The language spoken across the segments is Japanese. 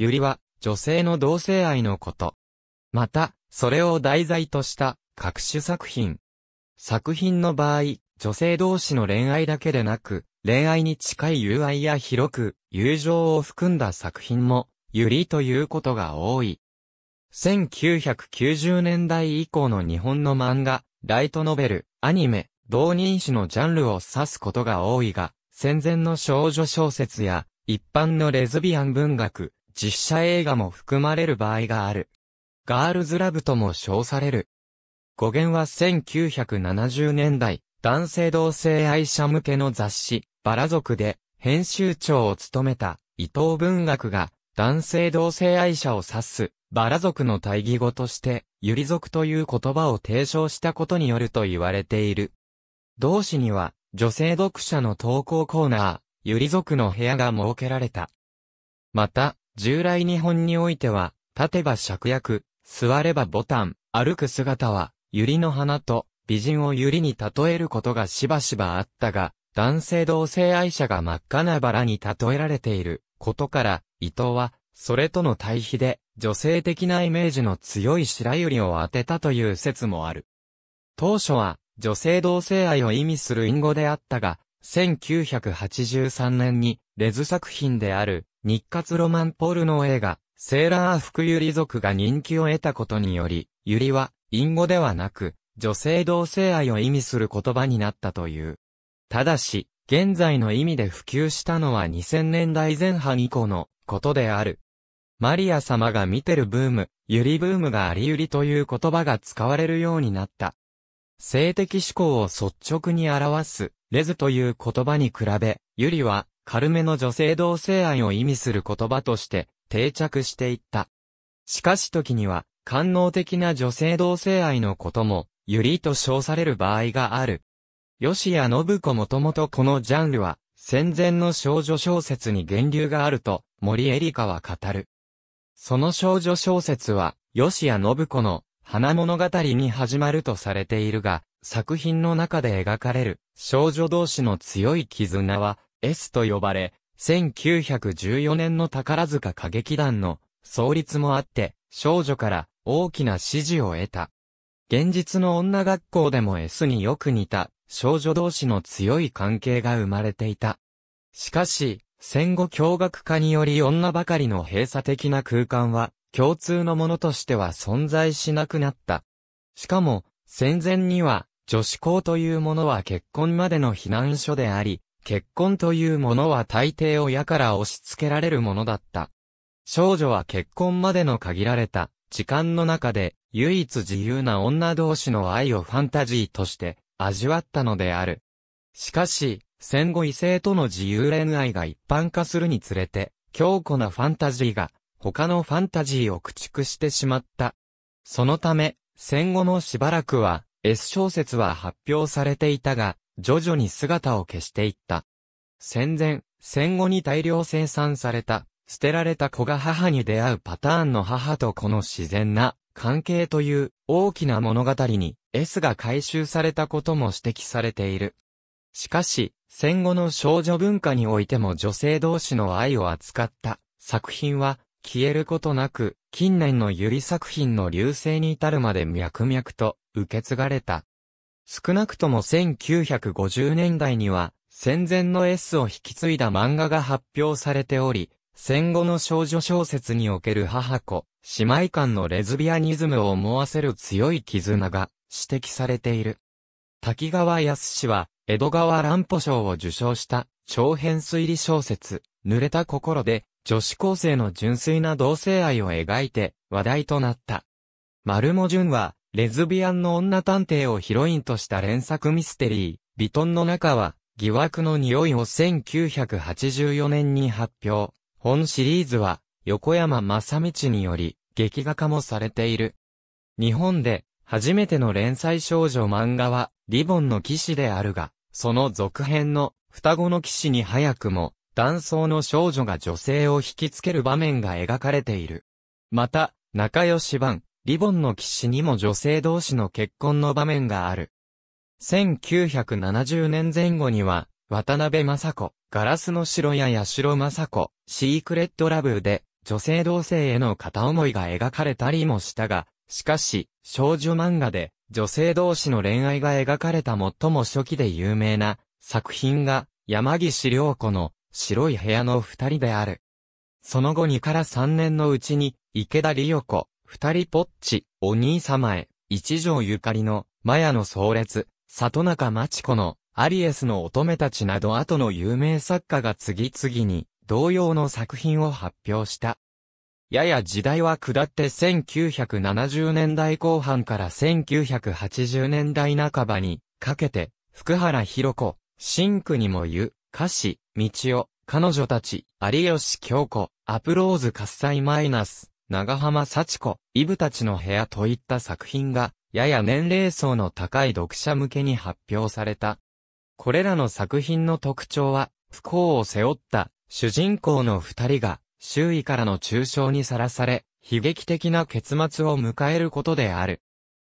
ゆりは女性の同性愛のこと。また、それを題材とした各種作品。作品の場合、女性同士の恋愛だけでなく、恋愛に近い友愛や広く友情を含んだ作品も、ゆりということが多い。1990年代以降の日本の漫画、ライトノベル、アニメ、同人誌のジャンルを指すことが多いが、戦前の少女小説や、一般のレズビアン文学、実写映画も含まれる場合がある。ガールズラブとも称される。語源は1970年代、男性同性愛者向けの雑誌、バラ族で、編集長を務めた、伊藤文学が、男性同性愛者を指す、バラ族の対義語として、ゆり族という言葉を提唱したことによると言われている。同誌には、女性読者の投稿コーナー、ゆり族の部屋が設けられた。また、従来日本においては、立てば芍薬、座ればボタン、歩く姿は、ゆりの花と、美人をゆりに例えることがしばしばあったが、男性同性愛者が真っ赤なバラに例えられていることから、伊藤は、それとの対比で、女性的なイメージの強い白百合を当てたという説もある。当初は、女性同性愛を意味する隠語であったが、1983年に、レズ作品である、日活ロマンポルノ映画、セーラー服ゆり族が人気を得たことにより、ゆりは、隠語ではなく、女性同性愛を意味する言葉になったという。ただし、現在の意味で普及したのは2000年代前半以降のことである。マリア様が見てるブーム、ユリブームがありゆりという言葉が使われるようになった。性的思考を率直に表す、レズという言葉に比べ、ユリは、軽めの女性同性愛を意味する言葉として定着していった。しかし時には、官能的な女性同性愛のことも、ユリと称される場合がある。吉谷信子もともとこのジャンルは、戦前の少女小説に源流があると、森エリカは語る。その少女小説は、吉谷信子の花物語に始まるとされているが、作品の中で描かれる少女同士の強い絆は S と呼ばれ、1914年の宝塚歌劇団の創立もあって、少女から大きな支持を得た。現実の女学校でも S によく似た少女同士の強い関係が生まれていた。しかし、戦後共学化により女ばかりの閉鎖的な空間は、共通のものとしては存在しなくなった。しかも、戦前には、女子校というものは結婚までの避難所であり、結婚というものは大抵親から押し付けられるものだった。少女は結婚までの限られた時間の中で唯一自由な女同士の愛をファンタジーとして味わったのである。しかし、戦後異性との自由恋愛が一般化するにつれて、強固なファンタジーが他のファンタジーを駆逐してしまった。そのため、戦後のしばらくは S 小説は発表されていたが、徐々に姿を消していった。戦前、戦後に大量生産された、捨てられた子が母に出会うパターンの母と子の自然な関係という大きな物語に S が回収されたことも指摘されている。しかし、戦後の少女文化においても女性同士の愛を扱った作品は消えることなく、近年のゆり作品の流星に至るまで脈々と受け継がれた。少なくとも1950年代には戦前の S を引き継いだ漫画が発表されており、戦後の少女小説における母子、姉妹間のレズビアニズムを思わせる強い絆が指摘されている。滝川康氏は江戸川乱歩賞を受賞した長編推理小説、濡れた心で女子高生の純粋な同性愛を描いて話題となった。丸も純は、レズビアンの女探偵をヒロインとした連作ミステリー、ビトンの中は、疑惑の匂いを1984年に発表。本シリーズは、横山正道により、劇画化もされている。日本で、初めての連載少女漫画は、リボンの騎士であるが、その続編の、双子の騎士に早くも、男装の少女が女性を引きつける場面が描かれている。また、仲良し版、リボンの騎士にも女性同士の結婚の場面がある。1970年前後には、渡辺雅子、ガラスの城や八代雅子、シークレットラブで、女性同性への片思いが描かれたりもしたが、しかし、少女漫画で女性同士の恋愛が描かれた最も初期で有名な作品が山岸良子の白い部屋の二人である。その後2から3年のうちに池田理代子、二人ぽっち、お兄様へ、一条ゆかりの、マヤの壮烈、里中町子の、アリエスの乙女たちなど後の有名作家が次々に、同様の作品を発表した。やや時代は下って1970年代後半から1980年代半ばにかけて、福原博子、真クにも言う、歌詞、道夫、彼女たち、有吉京子、アプローズ喝采マイナス、長浜幸子、イブたちの部屋といった作品が、やや年齢層の高い読者向けに発表された。これらの作品の特徴は、不幸を背負った主人公の二人が、周囲からの中傷にさらされ、悲劇的な結末を迎えることである。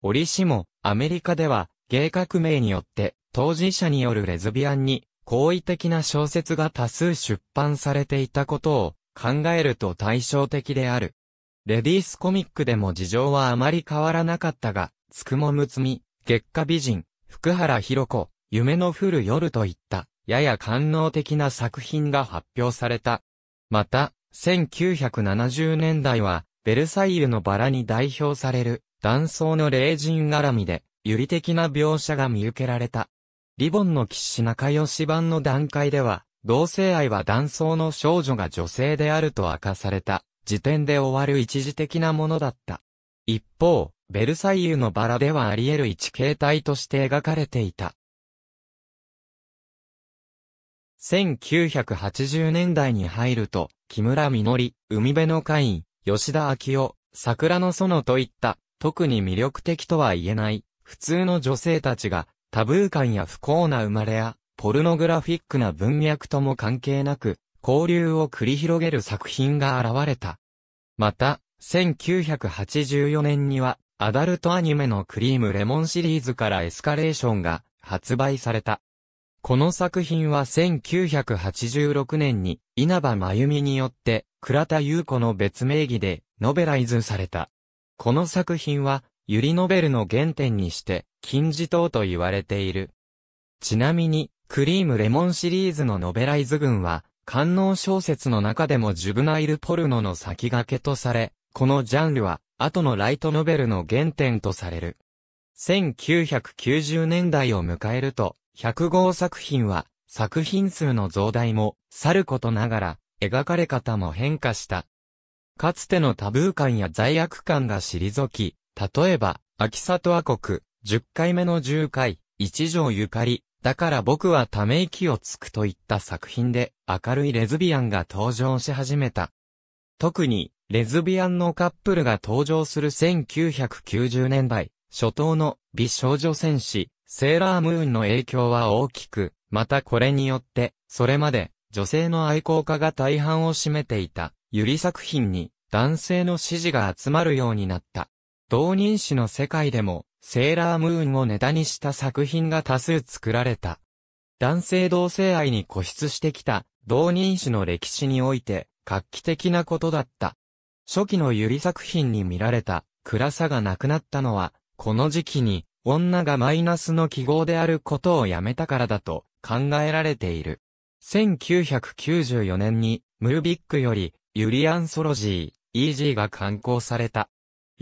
折しも、アメリカでは、ゲイ革命によって、当事者によるレズビアンに、好意的な小説が多数出版されていたことを考えると対照的である。レディースコミックでも事情はあまり変わらなかったが、つくもむつみ、月下美人、福原博子、夢の降る夜といった、やや官能的な作品が発表された。また、1970年代は、ベルサイユのバラに代表される、断層の霊人絡みで、有利的な描写が見受けられた。リボンの騎士仲良し版の段階では、同性愛は断層の少女が女性であると明かされた。時点で終わる一時的なものだった。一方、ベルサイユのバラではあり得る一形態として描かれていた。1980年代に入ると、木村みのり、海辺の会員、吉田明夫、桜の園といった、特に魅力的とは言えない、普通の女性たちが、タブー感や不幸な生まれや、ポルノグラフィックな文脈とも関係なく、交流を繰り広げる作品が現れた。また、1984年には、アダルトアニメのクリームレモンシリーズからエスカレーションが発売された。この作品は1986年に稲葉真由美によって倉田優子の別名義でノベライズされた。この作品はユリノベルの原点にして金字塔と言われている。ちなみにクリームレモンシリーズのノベライズ群は官能小説の中でもジュブナイルポルノの先駆けとされ、このジャンルは、後のライトノベルの原点とされる。1990年代を迎えると、100号作品は、作品数の増大も、さることながら、描かれ方も変化した。かつてのタブー感や罪悪感が退き、例えば、秋里亜国、10回目の10回、一条ゆかり、だから僕はため息をつくといった作品で明るいレズビアンが登場し始めた。特に、レズビアンのカップルが登場する1990年代、初頭の美少女戦士、セーラームーンの影響は大きく、またこれによって、それまで女性の愛好家が大半を占めていた、ゆり作品に男性の支持が集まるようになった。同人誌の世界でもセーラームーンをネタにした作品が多数作られた。男性同性愛に固執してきた同人誌の歴史において画期的なことだった。初期のゆり作品に見られた暗さがなくなったのは、この時期に女がマイナスの記号であることをやめたからだと考えられている。1994年にムービックよりユリアンソロジー、イージーが刊行された。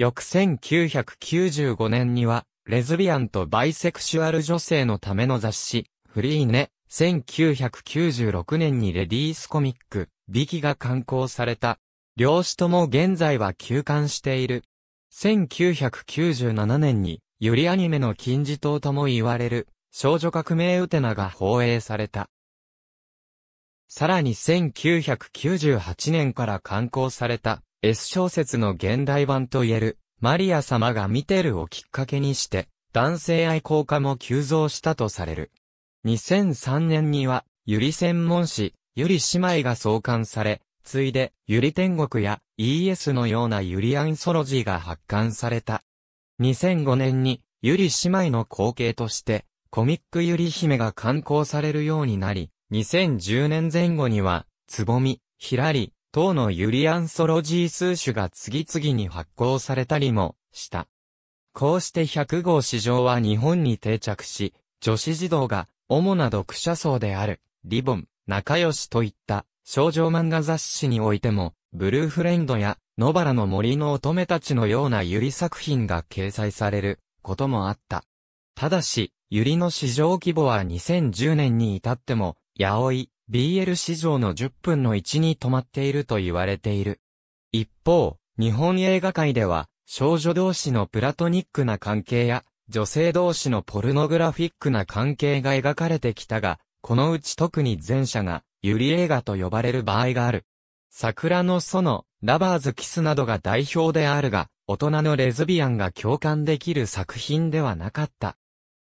翌1995年には、レズビアンとバイセクシュアル女性のための雑誌、フリーネ、1996年にレディースコミック、ビキが刊行された。両氏とも現在は休刊している。1997年に、ユリアニメの金字塔とも言われる、少女革命ウテナが放映された。さらに1998年から刊行された、S 小説の現代版と言える、マリア様が見てるをきっかけにして、男性愛好家も急増したとされる。2003年には、ゆり専門誌、ゆり姉妹が創刊され、ついで、ゆり天国や ES のようなユリアンソロジーが発刊された。2005年に、ゆり姉妹の後継として、コミックゆり姫が刊行されるようになり、2010年前後には、つぼみ、ひらり、等のユリアンソロジー数種が次々に発行されたりもした。こうして100号市場は日本に定着し、女子児童が主な読者層である、リボン、仲良しといった少女漫画雑誌においても、ブルーフレンドや野原の森の乙女たちのようなユリ作品が掲載されることもあった。ただし、ユリの市場規模は2010年に至っても、ヤオイ、BL 市場の10分の1に止まっていると言われている。一方、日本映画界では、少女同士のプラトニックな関係や、女性同士のポルノグラフィックな関係が描かれてきたが、このうち特に前者が、ユリ映画と呼ばれる場合がある。桜の園、ラバーズキスなどが代表であるが、大人のレズビアンが共感できる作品ではなかった。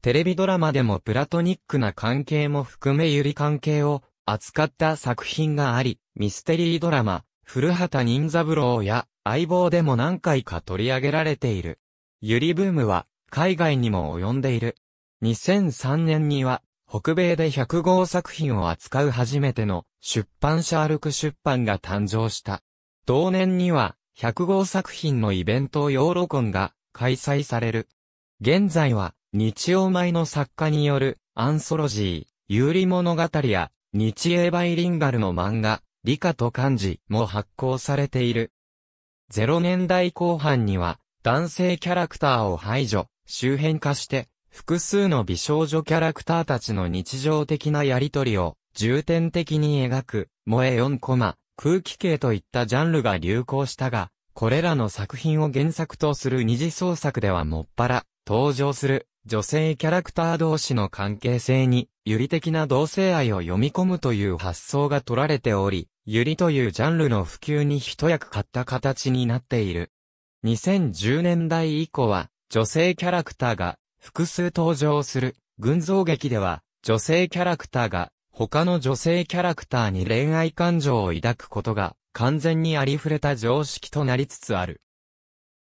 テレビドラマでもプラトニックな関係も含めユリ関係を扱った作品があり、ミステリードラマ、古畑任三郎や相棒でも何回か取り上げられている。ユリブームは海外にも及んでいる。2003年には北米で100号作品を扱う初めての出版社アルク出版が誕生した。同年には100号作品のイベントヨーロコンが開催される。現在は日曜前の作家によるアンソロジー、有利物語や日英バイリンガルの漫画、理科と漢字も発行されている。0年代後半には男性キャラクターを排除、周辺化して複数の美少女キャラクターたちの日常的なやりとりを重点的に描く、萌え4コマ、空気系といったジャンルが流行したが、これらの作品を原作とする二次創作ではもっぱら登場する女性キャラクター同士の関係性に、有利的な同性愛を読み込むという発想が取られており、ユリというジャンルの普及に一役買った形になっている。2010年代以降は、女性キャラクターが複数登場する、群像劇では、女性キャラクターが他の女性キャラクターに恋愛感情を抱くことが完全にありふれた常識となりつつある。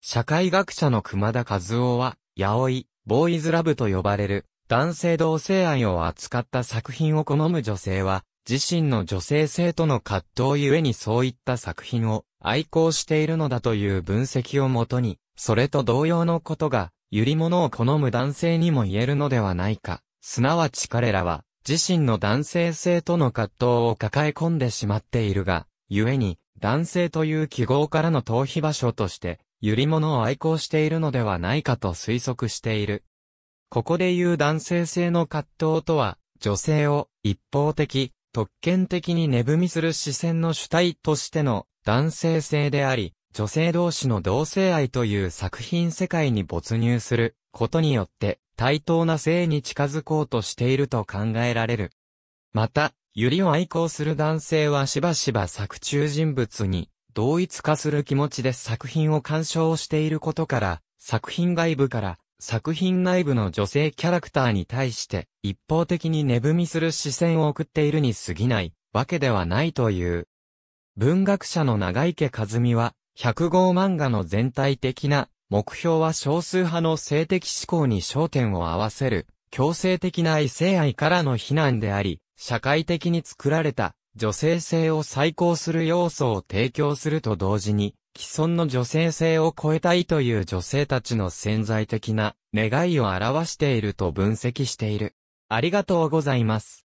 社会学者の熊田和夫は、八百ボーイズラブと呼ばれる男性同性愛を扱った作品を好む女性は、自身の女性性との葛藤ゆえにそういった作品を愛好しているのだという分析をもとに、それと同様のことが、ゆり物を好む男性にも言えるのではないか。すなわち彼らは、自身の男性性との葛藤を抱え込んでしまっているが、故に、男性という記号からの逃避場所として、ゆり物を愛好しているのではないかと推測している。ここで言う男性性の葛藤とは、女性を一方的、特権的に値踏みする視線の主体としての男性性であり、女性同士の同性愛という作品世界に没入することによって対等な性に近づこうとしていると考えられる。また、ゆりを愛好する男性はしばしば作中人物に同一化する気持ちで作品を鑑賞していることから、作品外部から作品内部の女性キャラクターに対して一方的に値踏みする視線を送っているに過ぎないわけではないという。文学者の長池和美は、百号漫画の全体的な目標は少数派の性的思考に焦点を合わせる、強制的な異性愛からの非難であり、社会的に作られた女性性を再興する要素を提供すると同時に、既存の女性性を超えたいという女性たちの潜在的な願いを表していると分析している。ありがとうございます。